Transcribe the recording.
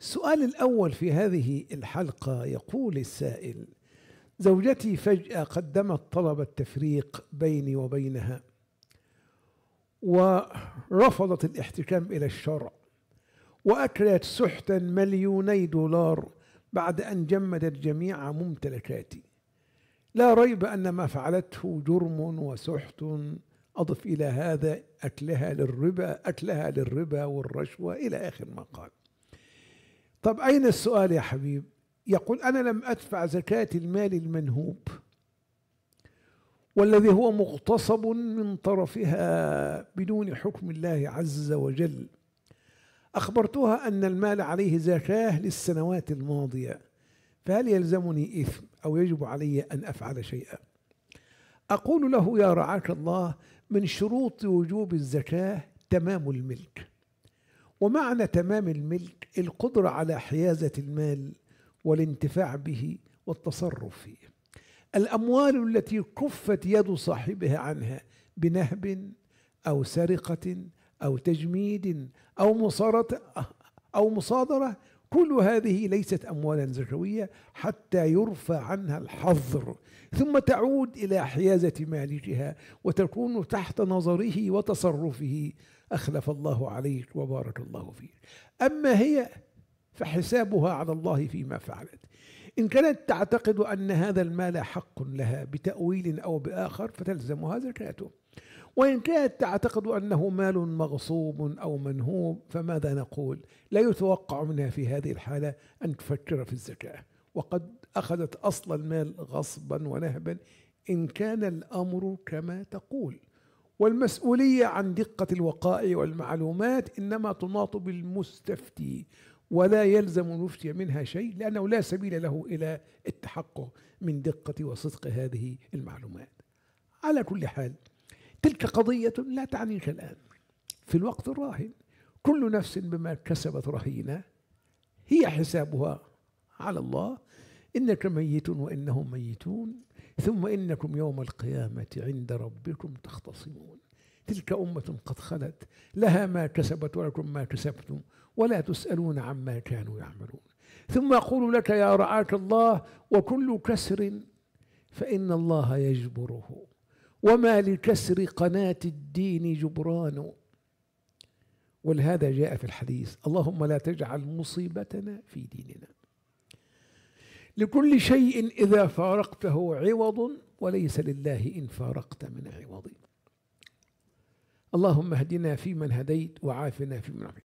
السؤال الأول في هذه الحلقة يقول السائل زوجتي فجأة قدمت طلب التفريق بيني وبينها ورفضت الاحتكام إلى الشرع وأكلت سحتا مليوني دولار بعد أن جمدت جميع ممتلكاتي. لا ريب أن ما فعلته جرم وسحت أضف إلى هذا أكلها للربا أكلها للربا والرشوة إلى آخر ما قال. طب أين السؤال يا حبيب؟ يقول أنا لم أدفع زكاة المال المنهوب والذي هو مغتصب من طرفها بدون حكم الله عز وجل. أخبرتها أن المال عليه زكاة للسنوات الماضية فهل يلزمني إثم أو يجب علي أن أفعل شيئا؟ أقول له يا رعاك الله من شروط وجوب الزكاة تمام الملك. ومعنى تمام الملك القدرة على حيازة المال والانتفاع به والتصرف فيه. الأموال التي كفت يد صاحبها عنها بنهب أو سرقة أو تجميد أو مصارة أو مصادرة كل هذه ليست أموالا زكوية حتى يرفع عنها الحظر ثم تعود إلى حيازة مالكها وتكون تحت نظره وتصرفه أخلف الله عليك وبارك الله فيك أما هي فحسابها على الله فيما فعلت. إن كانت تعتقد أن هذا المال حق لها بتأويل أو بآخر فتلزمها زكاته. وإن كانت تعتقد أنه مال مغصوب أو منهوب فماذا نقول؟ لا يتوقع منها في هذه الحالة أن تفكر في الزكاة. وقد أخذت أصل المال غصبا ونهبا إن كان الأمر كما تقول. والمسؤولية عن دقة الوقائع والمعلومات إنما تناط بالمستفتي ولا يلزم المفتي منها شيء لأنه لا سبيل له إلى التحقق من دقة وصدق هذه المعلومات. على كل حال تلك قضية لا تعنيك الآن. في الوقت الراهن كل نفس بما كسبت رهينة هي حسابها على الله إنك ميت وإنهم ميتون. ثم إنكم يوم القيامة عند ربكم تختصمون. تلك أمة قد خلت لها ما كسبت ولكم ما كسبتم ولا تسألون عما كانوا يعملون. ثم أقول لك يا رعاك الله وكل كسر فإن الله يجبره. وما لكسر قناة الدين جبران. ولهذا جاء في الحديث اللهم لا تجعل مصيبتنا في ديننا. لكل شيء إذا فارقته عوض وليس لله إن فارقت من عوض. اللهم اهدنا فيمن هديت وعافنا فيمن عافيت.